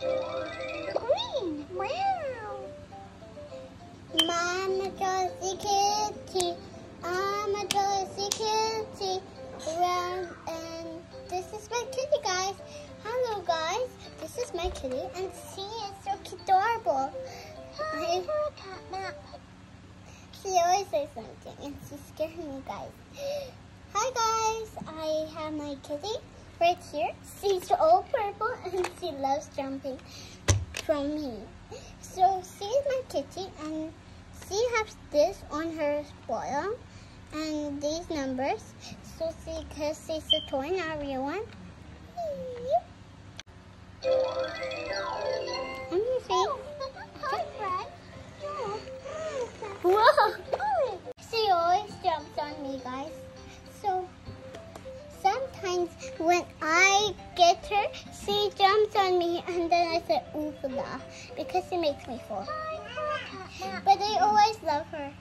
Green. Wow. Mama Josie Kitty. I'm a Josie Kitty. Round and this is my kitty, guys. Hello, guys. This is my kitty, and she is so adorable. I, she always says something, and she's scaring me, guys. Hi, guys. I have my kitty right here. She's all purple, and she loves jumping from me. So she's my kitty, and she has this on her spoil and these numbers. So she, because she's a toy, not a real one. When I get her, she jumps on me, and then I say oofla because she makes me fall. But I always love her.